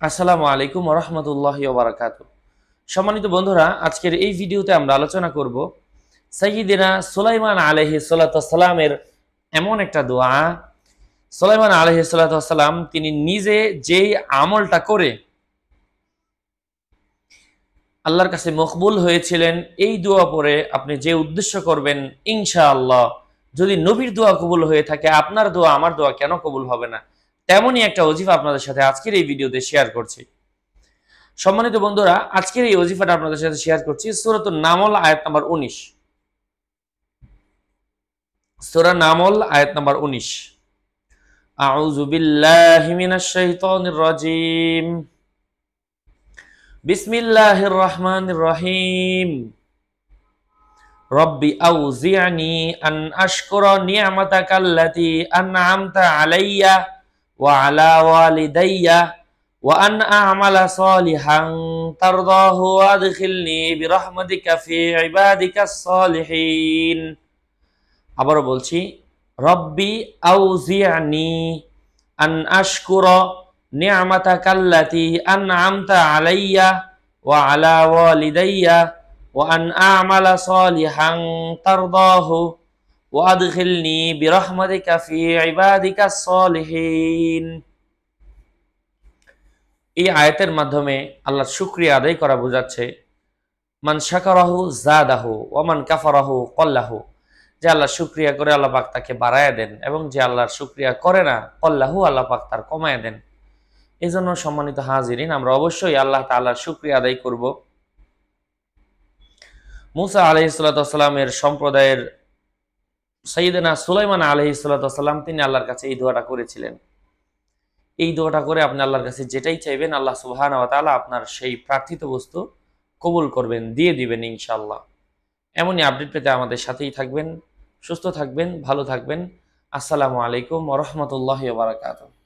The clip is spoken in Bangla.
আসসালামু আলাইকুম রহমতুল্লাহ বারাকাত সম্মানিত বন্ধুরা, আজকের এই ভিডিওতে আমরা আলোচনা করব সাইয়িদিনা সুলাইমান আলহি সালামের এমন একটা দোয়া। সুলাইমান আলহি সালাম তিনি নিজে যেই আমলটা করে আল্লাহর কাছে মকবুল হয়েছিলেন, এই দোয়া পরে আপনি যে উদ্দেশ্য করবেন, ইনশাআল্লাহ, যদি নবীর দোয়া কবুল হয়ে থাকে, আপনার দোয়া, আমার দোয়া কেন কবুল হবে না? তেমনই একটা অজিফা আপনাদের সাথে আজকের এই ভিডিওতে শেয়ার করছি সম্মানিত বন্ধুরা আজকের এই অজিফাটা আপনাদের সাথে শেয়ার করছি সুরত নামল আয়াত নাম্বার উনিশ সুরা নামল আয়াত নাম্বার উনিশ أعوذ بالله من الشيطان الرجيم بسم الله الرحمن الرحيم رب أوزعني أن أشكر نعمتك التي أنعمت عليّ وعلى والدي وأن أعمل صالحا ترضاه وأدخلني برحمتك في عبادك الصالحين আবারও বলছি রব্বি আউজিয়ানি আন আশকুর নিয়ামাতাকা আল্লাতি আনআমতা আলাইয়া ওয়া আলা ওয়ালিদাইয়া ওয়া আন আ'মালা সালিহান তারদাহু ওয়াদখিলনি বিরহমাতিকা ফি ইবাদিকা সলিহিন। এই আয়াতের মাধ্যমে আল্লাহর শুকরিয়া আদায় করা বোঝাচ্ছে, মান কল্লাহু। যে আল্লাহ শুক্রিয়া করে আল্লাহ পাক তাকে বাড়ায় দেন এবং যে আল্লাহর শুক্রিয়া করে না কল্লাহু আল্লাহ পাক তার কমায় দেন। এই জন্য সম্মানিত হাজিরিন, আমরা অবশ্যই আল্লাহ তাআলার শুক্রিয়া আদায় করব। মুসা আলহিসাল্লামের সম্প্রদায়ের সৈয়দনা সুলাইমান আলহি সাল্লাম তিনি আল্লাহর কাছে এই দোয়াটা করেছিলেন। এই দোয়াটা করে আপনি আল্লাহর কাছে যেটাই চাইবেন, আল্লাহ সুবাহান আপনার সেই প্রার্থিত বস্তু কবুল করবেন, দিয়ে দিবেন ইনশাল্লাহ এমনই আপডেট পেতে আমাদের সাথেই থাকবেন, সুস্থ থাকবেন, ভালো থাকবেন। আসসালামু আলাইকুম রহমতুল্লাহ বারাকাতুহ।